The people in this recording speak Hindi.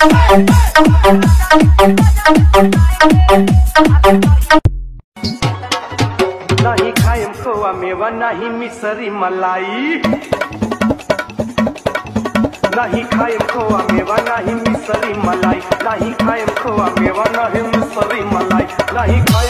नहीं खाएम खोआ मेवा, नहीं मिसरी मलाई। नहीं खाएम खोआ मेवा, नहीं मिसरी मलाई। नहीं खाएम खोआ मेवा, नहीं मिसरी मलाई। नहीं खाएम